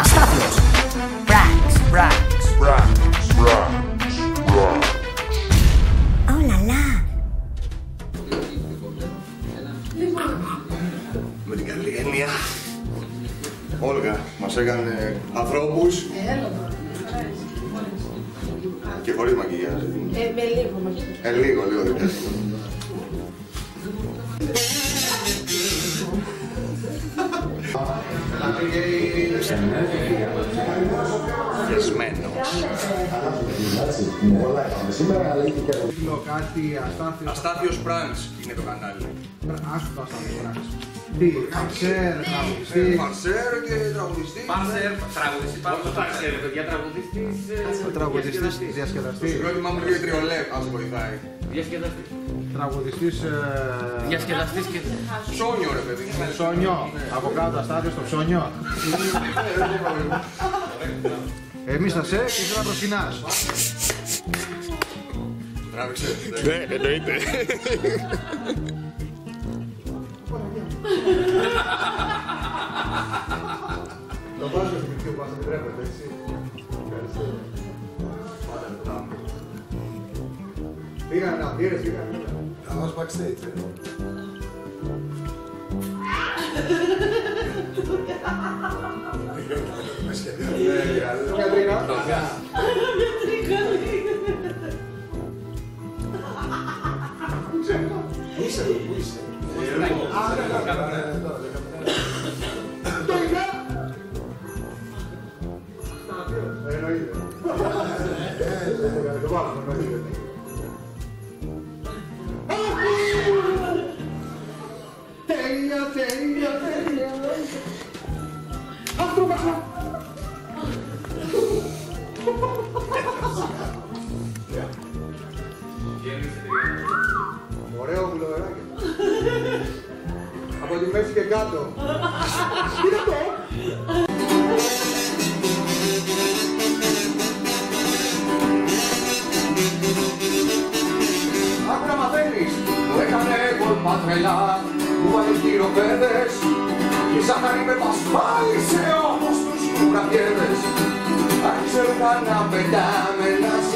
Αστάθιος. Brax, brax. Oh la la. Με την καλή έννοια. Όλγα, μας έκανε ανθρώπους και χωρίς μακιγιάζ. Ε, με λίγο μακιγιάζ. Ε, λίγο, λίγο κάτι αστάθειος. Αστάθιος Branch είναι το κανάλι. Άσου το αστάθειος πράξη. Τι, φαρσέρ, τραγουδιστής. Φαρσέρ και τραγουδιστής. Πάρσερ, τραγουδιστής, πάνω στο Πάρσερ, παιδιά, τραγουδιστής, ε, Τραγουδιστής, διασκεδαστής. Το πρόβλημά μου είναι τριολέ, αν σε βοηθάει. διασκεδαστής. Τραγουδιστής ε, Διασκεδαστής και... Ψώνιο ρε παιδί. ψώνιο. Από κάτω αστάθειος στο ψώνιο. Εμείς θα σε και εσύ θα προσκυνάς. Τράβηξε. Ναι, εννοείται. Το βάζω στο μικρό που μας επιτρέπετε, έτσι. Ευχαριστώ. Πήγανε να πήρες, πήγανε. Θα μας backstage. ε. Ε, Κατρίνα. Είσαι Α, ναι, ναι, ναι, ναι, Από τη μέση και κάτω. Τι είναι αυτό; Άκου να μαθαίνεις, μου έκανε κόλπα τρελά, μου βάλε γύρω πέδες και ζάχαρη με πασπάλισε όπως τους κουραμπιέδες. Άρχισε να πετάμε ένα συμπτωλοκάρι,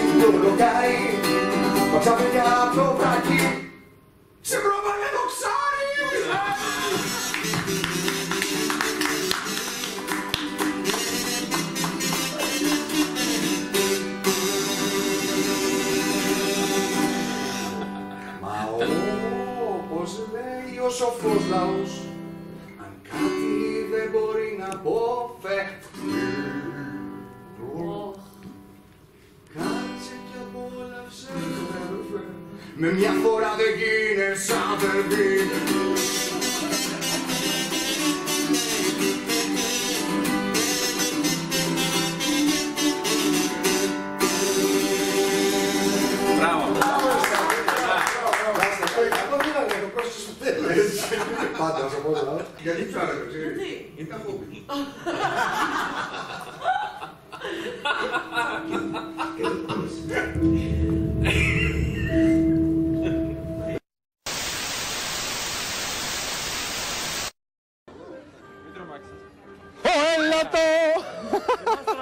όσο μπορώ Γιατί; Ψάρετε, ξέρεις Είναι τα χόμπι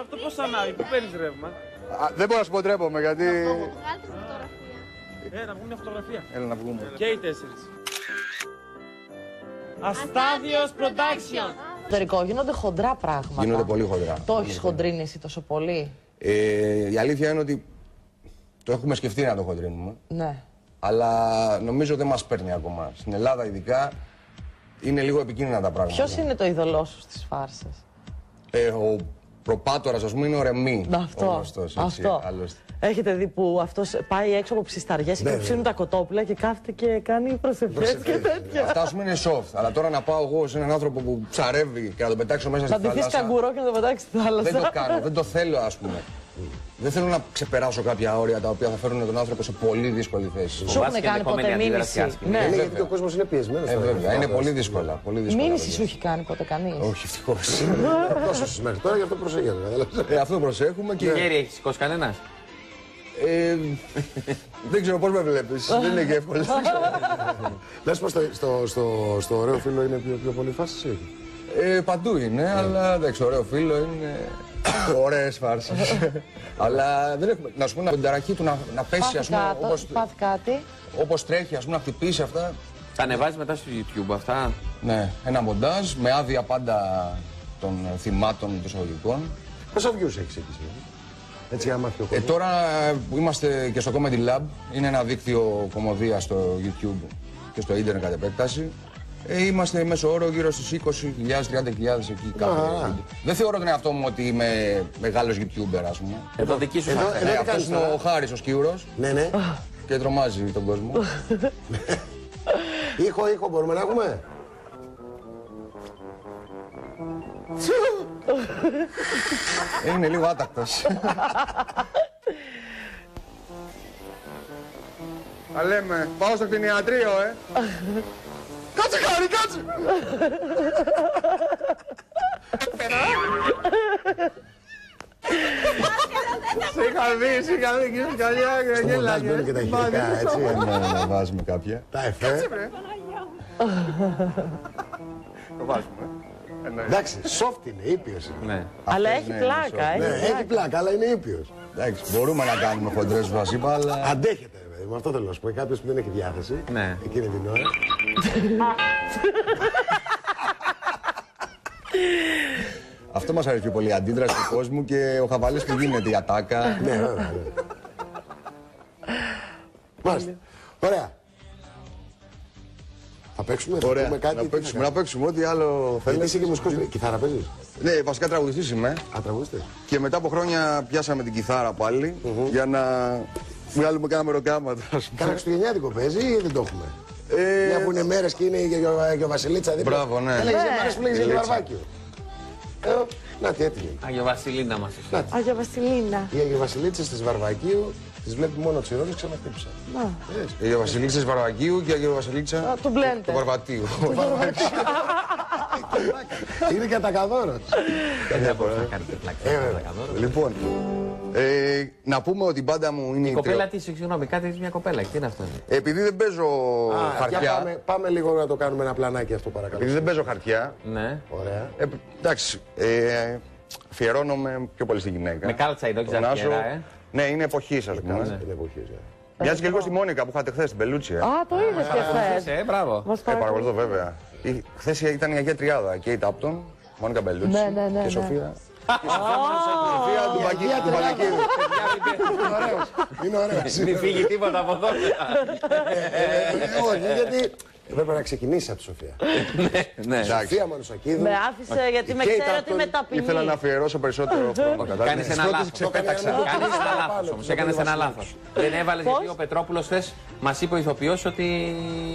Αυτό πώς ανάβει, πού παίρνεις ρεύμα; Δεν μπορώ να σου πω τρέπομαι γιατί Βγάλτε φωτογραφία. Ε, να βγουν μια φωτογραφία. Έλα να βγούμε Και οι τέσσερις. Αστάδιος Production. Εξωτερικό γίνονται χοντρά πράγματα. Γίνονται πολύ χοντρά. Το έχεις χοντρίνει εσύ τόσο πολύ; Ε, η αλήθεια είναι ότι το έχουμε σκεφτεί να το χοντρίνουμε. Ναι. Αλλά νομίζω δεν μας παίρνει ακόμα. Στην Ελλάδα ειδικά είναι λίγο επικίνδυνα τα πράγματα. Ποιος είναι το είδωλό σου στις φάρσες; Ε, ο προπάτορας ας πούμε είναι ο Ρεμί. Αυτό. Ο γνωστός, έτσι, αυτό. άλλωστε. Έχετε δει που αυτός πάει έξω από ψισταριές και Βέβαια. ψήνουν τα κοτόπουλα και κάθεται και κάνει προσευχές και τέτοια. Αυτά ας πούμε είναι soft. Αλλά τώρα να πάω εγώ σε έναν άνθρωπο που ψαρεύει και να τον πετάξω μέσα Να στη ντυθείς θάλασσα. καγκουρό και να το πετάξεις στη θάλασσα. Δεν το κάνω, δεν το θέλω ας πούμε. Δεν θέλω να ξεπεράσω κάποια όρια τα οποία θα φέρουν τον άνθρωπο σε πολύ δύσκολη θέση. Σου έχουν κάνει ποτέ μήνυση; Ναι. Ε, γιατί βέβαια. ο κόσμος είναι πιεσμένος. Ε, βέβαια, είναι πολύ δύσκολα. Πολύ δύσκολα Μήνυση βέβαια. σου έχει κάνει ποτέ κανείς; Όχι, ευτυχώς. Τόσο μέχρι τώρα γι' αυτό προσέχετε. κατάλαβες. ε, αυτό προσέχουμε και. Χέρι έχει σηκώσει κανένας; Ε, δεν ξέρω πώς με βλέπεις. δεν είναι και εύκολο. Λες πως στο, στο, στο, στο ωραίο φίλο είναι πιο, πιο πολύ φάση ή όχι; Ε, παντού είναι, αλλά εντάξει, ωραίο φίλο είναι. Ωραίες φάρσες. αλλά δεν έχουμε. Να σου πω την ταραχή του να, να πέσει, ας Πάθη πούμε, κάτω, όπως, πάθη κάτι. όπως τρέχει, ας πούμε, να χτυπήσει αυτά. Τα ανεβάζεις μετά στο YouTube αυτά; Ναι, ένα μοντάζ με άδεια πάντα των θυμάτων των εισαγωγικών. Πόσα views έχεις εκεί σήμερα. Έτσι για να μάθει ο Ε, κόσμος. τώρα που είμαστε και στο Comedy Lab, είναι ένα δίκτυο κομμωδίας στο YouTube και στο ίντερνετ κατ' επέκταση. Ε, είμαστε μέσω όρο γύρω στις 20.000-30.000 εκεί κάθε Α. βίντεο. Δεν θεωρώ τον εαυτό μου ότι είμαι μεγάλος YouTuber, ας πούμε. Εδώ δική σου Εδώ- φάση. εδώ- Ναι, τι αυτός κάνεις είναι τώρα; ο Χάρης ο Σκύουρος Ναι, ναι. και τρομάζει τον κόσμο. Ήχο, ήχο μπορούμε να έχουμε; είναι λίγο άτακτος. Θα λέμε, πάω στο κτηνιατρίο, ε. κάτσε Χάρη, κάτσε. Σε είχα δει, σε είχα δει και είσαι καλιά και Στο μοντάζ μπαίνουν και τα ηχητικά, έτσι. Ναι, ναι, βάζουμε κάποια. Τα εφέ. Το βάζουμε. Ε, ναι. Εντάξει, soft είναι, ήπιος είναι. Ναι. Αλλά Αυτές, έχει ναι, πλάκα. είναι Ναι, έχει έχει πλάκα. πλάκα, αλλά είναι ήπιος. Εντάξει, μπορούμε να κάνουμε χοντρές που σας είπα, αλλά... Αντέχεται, βέβαια. Με αυτό θέλω να σου πω. Κάποιος που δεν έχει διάθεση Ναι. εκείνη την ώρα. Αυτό μας αρέσει πιο πολύ, η αντίδραση του κόσμου και ο χαβαλής που γίνεται, η ατάκα. ναι, βέβαια. ναι. Μάλιστα. Ωραία. Θα παίξουμε, θα Ωραία, πούμε κάτι. να τι παίξουμε, θα να παίξουμε ό,τι άλλο κάνουμε. Γιατί είσαι θέλεις. και μουσικός. Κιθάρα παίζεις; Ναι, βασικά τραγουδιστής είμαι Α, τραγουδιστής. και μετά από χρόνια πιάσαμε την κιθάρα πάλι για να βγάλουμε κάνα μεροκάματο, ας Κάνα πούμε. Χριστουγεννιάτικο παίζει ή δεν το έχουμε; Ε, Μια που είναι μέρες και είναι και ο, και ο Βασιλίτσα δίπλα. Μπράβο, ναι. Έλεγες Ναι. για μέρες που λέγεις για Βασιλίτσα. Βαρβάκιο. Ε, να τι έτυχε. Αγιο Βασιλίνα μας εσύ. Αγία Βασιλίνα. Οι Αγιοβασιλίτσες της Βαρβακίου τις βλέπει μόνο ξηρώνες και ξαναχτύπησαν. Να. Η Βασιλίτσα Βαρβακίου και η Βασιλίτσα Α, του Blender. του Βαρβατίου. Είναι κατακαδόρος. Δεν μπορώ να κάνετε πλάκα. Ε, βέβαια. Πλακαδόρο. Λοιπόν, ε, να πούμε ότι η μπάντα μου είναι Η η κοπέλα τρίο- τι, συγγνώμη, κάτι έχει μια κοπέλα. Τι είναι αυτό; Επειδή δεν παίζω Για χαρτιά, πάμε, πάμε λίγο να το κάνουμε ένα πλανάκι αυτό παρακαλώ. επειδή δεν παίζω χαρτιά, Ναι. Ωραία. ε, εντάξει, ε, αφιερώνομαι πιο πολύ στη γυναίκα. Με κάλτσα εδώ, Τον έχεις Άσο. αρχιέρα, ε. Ναι, είναι εποχή, ας πούμε. Την εποχή. ναι. Μοιάζει και λίγο στη Μόνικα που είχατε χθες στην Πελούτσι. Ε. Α, το είδες και χθες. Ε, μπράβο. Μας Ε, παρακολουθεί. παρακολουθώ βέβαια. Χθες ήταν η Αγία Τριάδα. Και η Τάπτον, Μόνικα Μπελούτσι Ναι, ναι, ναι, και ναι. Σοφία. Και η Σοφία Μάνουσα, η Σοφία του Μπακί- του Μπαλακίδη. Είναι ωραίος. Είναι ωραίος. Μην φύγει τίποτα από εδώ. Ε, Όχι, γιατί έπρεπε να ξεκινήσει από τη Σοφία. Ναι. Σοφία Μανουσακίδου. Με άφησε γιατί με Και η ξέρει ότι Τάπτον με ταπεινή. Ήθελα να αφιερώσω περισσότερο χρόνο. Κάνει κατάλαβες. ένα Πρώτες λάθο. ξεπέταξα. Το Κάνει ένα Πάνω, λάθο το όμω. Βασιλίτσα. Έκανε ένα λάθο. Δεν έβαλε γιατί ο Πετρόπουλο χθε μα είπε ο ηθοποιό ότι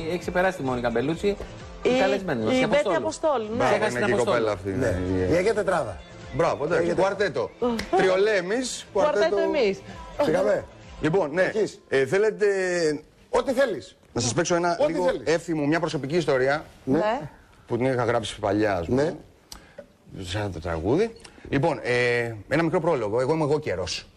έχει ξεπεράσει τη Μόνικα Μπελούτσι. Η καλεσμένη μα. Η Μπέτη Αποστόλου. Ναι. Μπράβο, Έχασε είναι την και η Αποστόλου. κοπέλα αυτή. Ναι. ναι. Η Αγία Τετράδα. Μπράβο, εντάξει. Έχετε- Κουαρτέτο. Τριολέ Κουαρτέτο εμείς. Σιγαμε. Λοιπόν, ναι. Αρχής. Ε, θέλετε Ό,τι θέλεις. να σας παίξω ένα Ό,τι λίγο θέλεις. εύθυμο, μια προσωπική ιστορία Ναι. που την είχα γράψει παλιά, ας πούμε. Ναι. Σαν το τραγούδι. Λοιπόν, ε, ένα μικρό πρόλογο. Εγώ είμαι εγώ καιρός.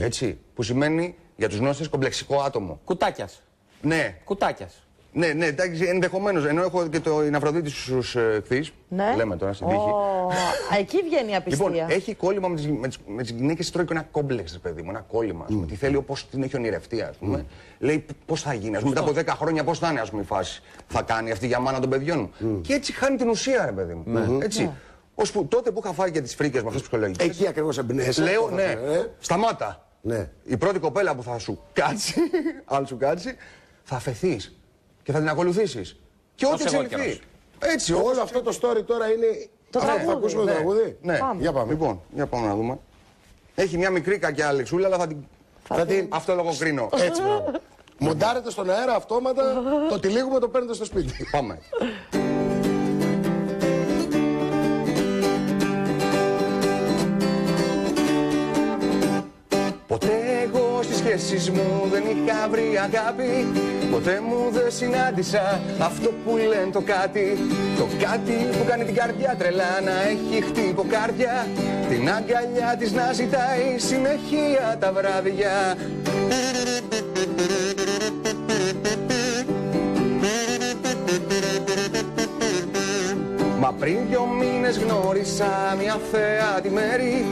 Έτσι. Που σημαίνει για τους γνώστες κομπλεξικό άτομο. Κουτάκιας. Ναι, Κουτάκιας. Ναι, ναι, εντάξει, ενδεχομένως. Ενώ έχω και το την Αφροδίτη στους ε, εχθεί. Ναι. Λέμε τώρα στην τύχη. Ω, α, Εκεί βγαίνει η απιστία. Λοιπόν, έχει κόλλημα με τις με τις, με τις γυναίκες, τρώει και ένα κόμπλεξ, ρε παιδί μου. Ένα κόλλημα. Ας πούμε. Τι θέλει, πώς την έχει ονειρευτεί, ας πούμε. Λέει πώς θα γίνει, ας πούμε, μετά από 10 χρόνια πώς θα είναι, ας πούμε, η φάση. Θα κάνει αυτή για μάνα των παιδιών μου. Και έτσι χάνει την ουσία, ρε παιδί μου. Έτσι. Ώσπου τότε που είχα φάει και τις φρίκες με αυτές τις ψυχολογικέ. Εκεί ακριβώς εμπνέεσαι. Λέω, Αυτό ναι, θα πω, ε. σταμάτα. Ναι. Η πρώτη κοπέλα που θα σου κάτσει, αν σου κάτσει, θα αφαιθεί και θα την ακολουθήσεις. Και ό,τι Ως εγώ εξελιχθεί. καιρός. Έτσι, όπως- Όλο αυτό το story τώρα είναι. Το Αυτό, τραγούδι, Θα ακούσουμε το ναι. τραγούδι; Ναι, Πάμε. Για πάμε. Λοιπόν, για πάμε να δούμε. Έχει μια μικρή κακιά λεξούλα, αλλά θα την. Θα την. Αυτό λογοκρίνω. Έτσι, μπράβο. Μοντάρετε στον αέρα αυτόματα, το τυλίγουμε, το παίρνετε στο σπίτι. Πάμε. Σχέσεις μου δεν είχα βρει αγάπη. Ποτέ μου δεν συνάντησα αυτό που λένε το κάτι. Το κάτι που κάνει την καρδιά τρελά να έχει χτυποκάρδια. Την αγκαλιά της να ζητάει συνεχεία τα βράδια. Μα πριν δυο μήνες γνώρισα μια θέα τη μέρη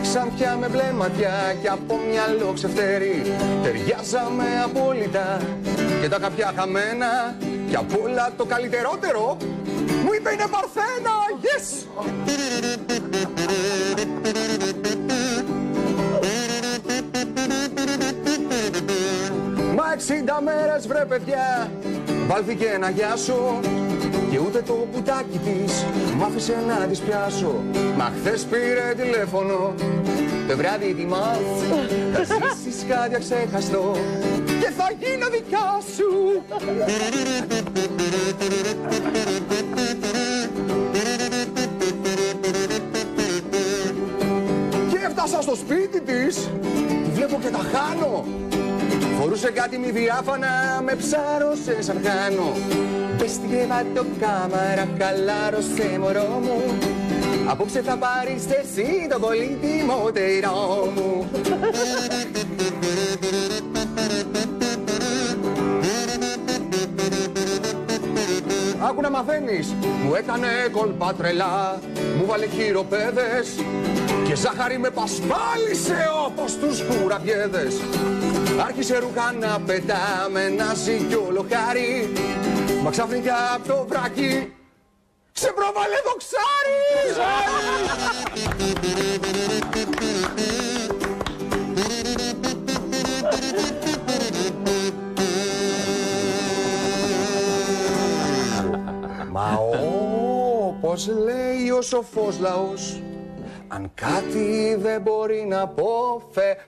Ψηλή ξανθιά με μπλε ματιά και από μυαλό ξεφτέρι Ταιριάζαμε απόλυτα και τα κάποια χαμένα. Και απ' όλα το καλύτερότερο μου είπε είναι παρθένα, yes! Μα 60 μέρες βρε παιδιά Βάλθηκε να γιάσω και ούτε το πουτάκι της μ' άφησε να της πιάσω. Μα χθες πήρε τηλέφωνο. Το βράδυ ετοιμάς Θα ζήσεις κάτι αξέχαστο. Και θα γίνω δικιά σου. Και έφτασα στο σπίτι της Της. Βλέπω και τα χάνω Φορούσε κάτι μη διάφανα, με ψάρωσε σαν χάνω. Πες στη το κάμαρα, χαλάρωσε μωρό μου. Απόψε θα πάρεις εσύ το πολύτιμότερό μου. Άκου να μαθαίνεις Μου έκανε κολπά τρελά Μου βάλε χειροπέδες. Και ζάχαρη με πασπάλισε όπως τους κουραμπιέδες. Άρχισε ρούχα να πετά με ένα ζυγιόλο χάρι Μα ξαφνικά από το βράκι σε πρόβαλε δοξάρι! Μα όπως λέει ο σοφός λαός αν κάτι δεν μπορεί να αποφευχθεί.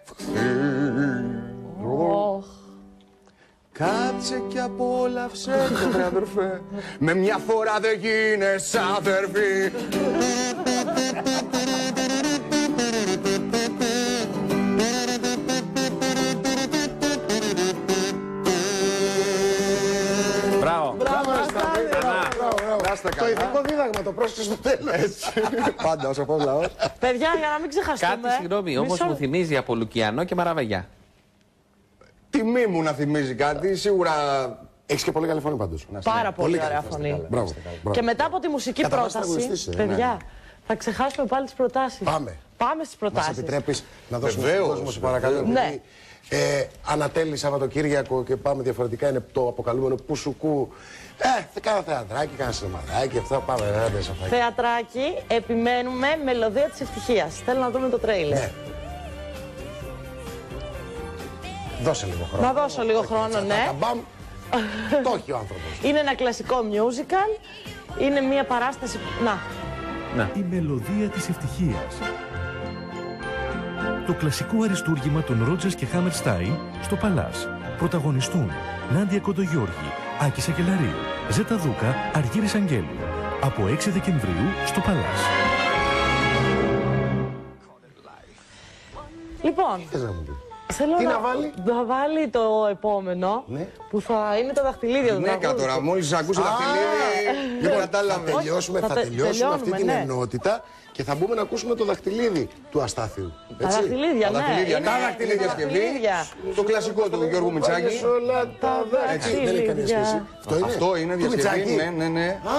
Κάτσε και απόλαυσε το βρε αδερφέ. Με μια φορά δεν γίνεσαι αδερφή Μπράβο, μπράβο. Να είστε Το καλά. ειδικό δίδαγμα, το πρόσεξε στο τέλος. Πάντα ο σοφός λαός Παιδιά, για να μην ξεχαστούμε. Κάτι συγγνώμη, όμως μισό- μου θυμίζει από Λουκιανό και Μαραβαγιά. Τιμή μου να θυμίζει κάτι Σίγουρα Έχεις και πολύ καλή φωνή πάντως. Πάρα πολύ, καλή ωραία φωνή. φωνή. Μπράβο. μπράβο. Και μετά από τη μουσική Κατά βάση πρόταση, τραγουδιστής, ε, παιδιά, θα ξεχάσουμε πάλι τις προτάσεις. Πάμε. Πάμε στις Μας προτάσεις. επιτρέπεις να δώσουμε Βεβαίως, στον κόσμο, σε παρακαλώ. Ναι. Επειδή, Ε, ανατέλει Σαββατοκύριακο και πάμε διαφορετικά. Είναι το αποκαλούμενο πουσουκού. Ε, κάνα θεατράκι, κάνα σινεμαδάκι. Αυτά πάμε. Άντε, σαφάκι. Θεατράκι, επιμένουμε μελωδία της ευτυχίας. Θέλω να δούμε το τρέιλερ. Ναι. Δώσε λίγο χρόνο. Να δώσω λίγο χρόνο, ναι. Μπαμ. Το έχει ο άνθρωπος. Είναι ένα κλασικό musical. Είναι μια παράσταση. Να. Η μελωδία της ευτυχίας. Το κλασικό αριστούργημα των Ρότζερς και Χάμερστάιν στο Παλάς. Πρωταγωνιστούν Νάντια Κοντογιώργη, Άκης Σακελαρίου, Ζέτα Δούκα, Αργύρης Αγγέλου. Από 6 Δεκεμβρίου στο Παλάς. Λοιπόν, Θες να μου πει. θέλω Τι να βάλει; να βάλει το επόμενο Ναι. που θα είναι τα δαχτυλίδια του Γυναίκα τραγούδι. τώρα, μόλις ακούσει τα χτυλίδι Δεν Θα κατάλαβε τελειώσουμε, θα θα τε- τελειώσουμε αυτή τελειώνουμε, την ναι. ενότητα και θα μπούμε να ακούσουμε το δαχτυλίδι του Αστάθιου. Τα δαχτυλίδια, Τα ναι. δαχτυλίδια, είναι- τα δαχτυλίδια είναι σκευή. δαχτυλίδια. Το κλασικό του Γιώργου Μητσάκη Βάλες όλα τα δάχτυλα. Δεν έχει καμία δαχτυλίδια. σχέση. Αυτό είναι. Αυτό είναι Του διασκευή, Μητσάκη. ναι, ναι, ναι Α,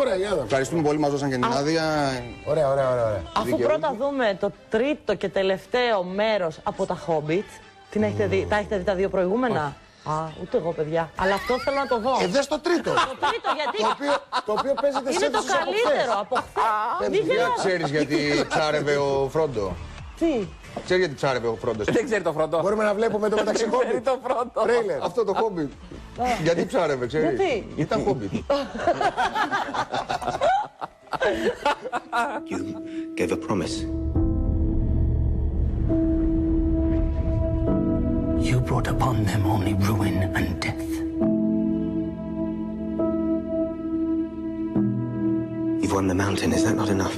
ωραία, για να δω. Ευχαριστούμε πολύ, μας δώσαν και την άδεια Ωραία, ωραία, ωραία. ωραία. Αφού Δικαιούμαι. πρώτα δούμε το τρίτο και τελευταίο μέρος από τα Hobbit, την έχετε δει, τα έχετε δει τα δύο προηγούμενα; Α, ούτε εγώ παιδιά. Αλλά αυτό θέλω να το δω. Ε, δες το τρίτο. Το τρίτο γιατί; Το, οποίο, το οποίο παίζεται σε είναι το αίθουσες από καλύτερο χθες. από χθε. Μην Για γελάτε. ξέρεις γιατί ψάρευε ο Φρόντο Τι; Ξέρεις γιατί ψάρευε ο Φρόντος Δεν ξέρει το φροντό. Μπορούμε να βλέπουμε το μεταξύ χόμπι. το πρώτο. Τρέιλερ. Αυτό το χόμπι Γιατί ψάρευε, ξέρεις; Γιατί; Ήταν χόμπι You gave a promise. Brought upon them only ruin and death. You've won the mountain, is that not enough?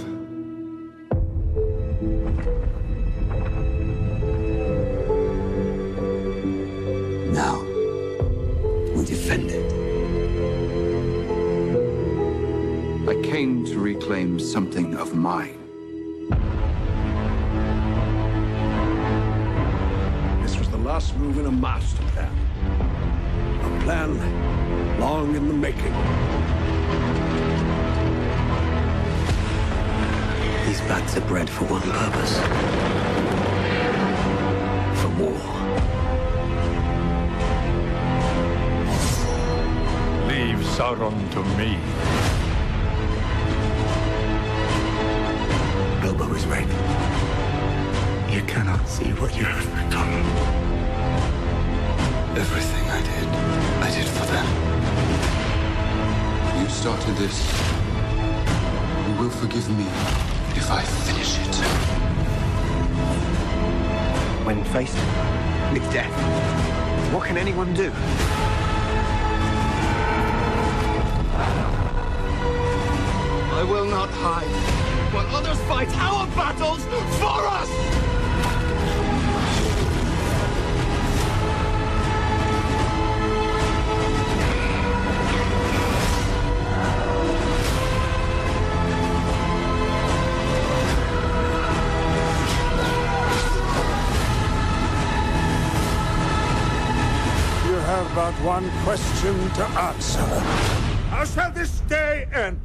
Now, we defend it. I came to reclaim something of mine. Was the in a master plan. A plan long in the making. These bats are bred for one purpose. For war. Leave Sauron to me. Bilbo is right. You cannot see what you have become. Everything I did, I did for them. You started this. You will forgive me if I finish it. When faced with death, what can anyone do? I will not hide. While others fight our battles for us! Have but one question to answer. How shall this day end?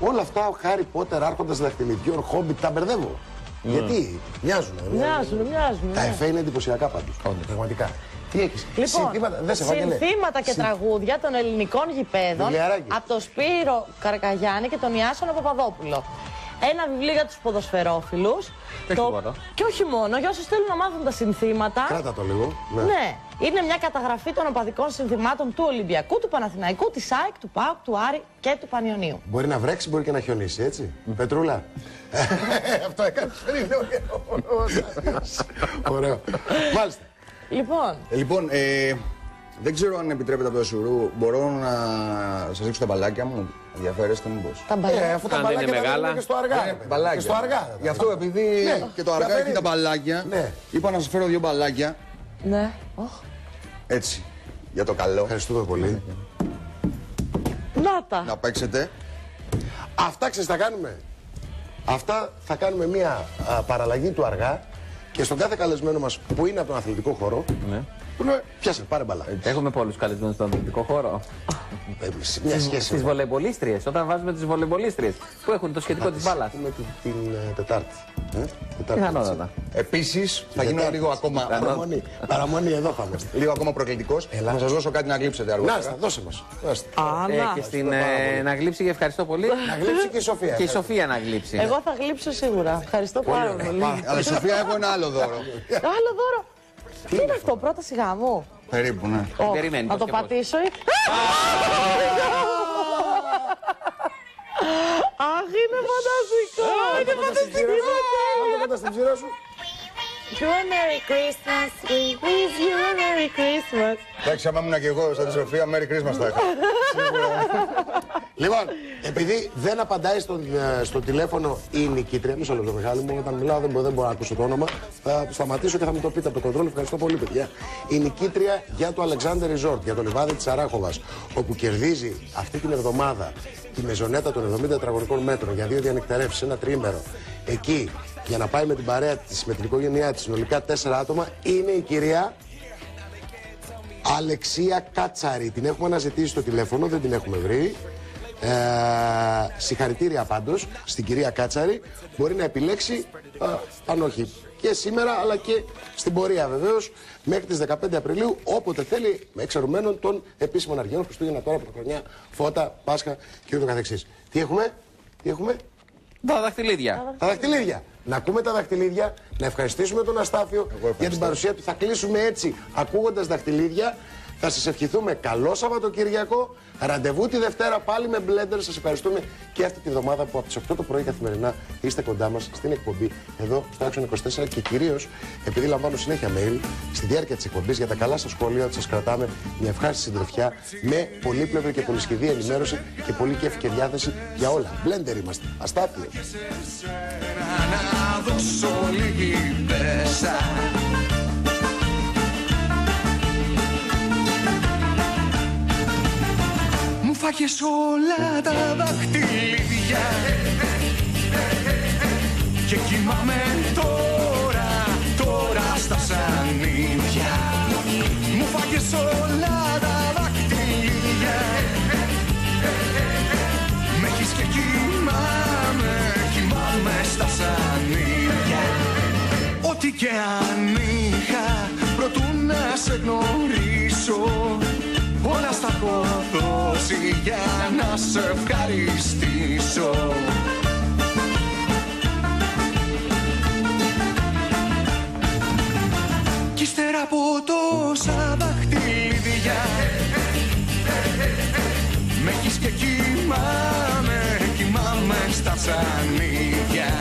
Όλα αυτά ο Χάρι Πότερ, άρχοντας δαχτυλιδιών, χόμπιτ, τα μπερδεύω. Ναι. Γιατί; Μοιάζουν. Μοιάζουν, μοιάζουν. Τα ναι. εφέ είναι εντυπωσιακά πάντως. Πραγματικά. Τι έχεις; Λοιπόν, συνθήματα, δεν σε Βαγγέλε. συνθήματα και Συν- τραγούδια των ελληνικών γηπέδων Βιβλιαράκι. από τον Σπύρο Καρκαγιάννη και τον Ιάσονα Παπαδόπουλο. Ένα βιβλίο για τους ποδοσφαιρόφιλους. Και όχι μόνο. Και όχι μόνο, για όσους θέλουν να μάθουν τα συνθήματα. Κράτα το λίγο. Ναι. Είναι μια καταγραφή των οπαδικών συνθημάτων του Ολυμπιακού, του Παναθηναϊκού, της ΑΕΚ, του ΠΑΟΚ, του Άρη και του Πανιωνίου. Μπορεί να βρέξει, μπορεί και να χιονίσει, έτσι. Πετρούλα. Αυτό έκανε πριν. Ωραίο. Μάλιστα. Λοιπόν, Ε, Λοιπόν, ε, δεν ξέρω αν επιτρέπετε από το Σουρού. Μπορώ να σας δείξω τα μπαλάκια μου. Ενδιαφέρεστε μήπως; τα μπαλιά. Ε, αφού τα Αν δεν μπαλάκια είναι τα μεγάλα. δίνουμε και στο αργά. Ε, ρε παιδί. μπαλάκια. Και στο αργά. Γι' αυτό επειδή Ναι. και το αργά Για έχει τα περίμενε. μπαλάκια, Ναι. είπα να σας φέρω δύο μπαλάκια. ναι. Οχ. Έτσι. Για το καλό. Ευχαριστούμε πολύ. Να τα. Να παίξετε. Αυτά ξέρεις θα κάνουμε. Αυτά θα κάνουμε μια α, παραλλαγή του αργά και στον κάθε καλεσμένο μας που είναι από τον αθλητικό χώρο. Ναι. Που λέμε, πιάσε, πάρε μπαλά. Έχουμε πολλούς καλεσμένους στον αθλητικό χώρο. Ε, μια σχέση. Στις βολεμπολίστριες. Όταν βάζουμε τις βολεμπολίστριες που έχουν το σχετικό της μπάλας; Έχουμε την, την ε, Τετάρτη. Ε, Τετάρτη. Πιθανότατα. Επίσης, θα γίνω Τετάρτη. λίγο ακόμα, Παραμονή. Παραμονή εδώ θα είμαστε. λίγο ακόμα προκλητικός. Έλα. Να σας δώσω κάτι να γλύψετε Να, αργότερα. στα, δώσε μας. Δώστε. Α, Ε, να. και στην πάρα πολύ. ε, να γλύψει και ευχαριστώ πολύ. Να γλύψει και η Σοφία. Και η Σοφία να γλύψει. Εγώ θα γλύψω σίγουρα. Ευχαριστώ πάρα πολύ. Αλλά Σοφία, έχω ένα άλλο δώρο. Άλλο δώρο. Τι είναι αυτό, πρώτα σιγά μου. Περίπου, ναι. Ω, Περιμένει, Να πώς το και πώς. πατήσω ή... Αχ, είναι φανταστικό! Είναι φανταστικό! Αν το κατά στην ψήρα σου. You a Merry Christmas, we wish you a Merry Christmas. Εντάξει, άμα ήμουν και εγώ σαν της Σοφία, Merry Christmas θα είχα. Λοιπόν, επειδή δεν απαντάει στο, ε, στο τηλέφωνο η νικήτρια, μισό λεπτό Μιχάλη μου, όταν μιλάω δεν μπορώ, δεν μπορώ να ακούσω το όνομα. Θα σταματήσω και θα μου το πείτε από το κοντρόλ. Ευχαριστώ πολύ, παιδιά. Η νικήτρια για το Alexander Resort, για το λιβάδι της Αράχοβας, όπου κερδίζει αυτή την εβδομάδα τη μεζονέτα των 70 τετραγωνικών μέτρων για δύο διανυκτερεύσεις, ένα τρίμερο. Εκεί για να πάει με την παρέα της, με την οικογένειά της, συνολικά τέσσερα άτομα, είναι η κυρία Αλεξία Κάτσαρη. Την έχουμε αναζητήσει στο τηλέφωνο, δεν την έχουμε βρει. Ε, συγχαρητήρια πάντως στην κυρία Κάτσαρη. Μπορεί να επιλέξει, ε, αν όχι και σήμερα, αλλά και στην πορεία βεβαίως, μέχρι τις 15 Απριλίου, όποτε θέλει, με εξαιρουμένων των επίσημων αργιών, Χριστούγεννα τώρα, Πρωτοχρονιά, Φώτα, Πάσχα και ούτω καθεξής. Τι έχουμε, τι έχουμε, Τα δαχτυλίδια. τα δαχτυλίδια. Να ακούμε τα δαχτυλίδια, να ευχαριστήσουμε τον Αστάφιο για την παρουσία του. Θα κλείσουμε έτσι, ακούγοντας δαχτυλίδια. Θα σας ευχηθούμε καλό Σαββατοκύριακο. Ραντεβού τη Δευτέρα πάλι με μπλέντερ. Σας ευχαριστούμε και αυτή τη βδομάδα που από τις 8 το πρωί καθημερινά είστε κοντά μας στην εκπομπή εδώ στο Action 24 και κυρίως επειδή λαμβάνω συνέχεια mail στη διάρκεια της εκπομπής για τα καλά σας σχόλια ότι σας κρατάμε μια ευχάριστη συντροφιά με πολύπλευρη και πολυσχεδή ενημέρωση και πολύ κέφι και διάθεση για όλα. Μπλέντερ είμαστε. Αστάφιο. να δώσω λίγη Φάγες όλα τα δαχτυλίδια Και κοιμάμαι τώρα, τώρα στα σανίδια. Μου φάγες όλα τα για να σε ευχαριστήσω. Κι ύστερα από τόσα δαχτυλίδια Με έχεις και κοιμάμαι, κοιμάμαι στα ψανίδια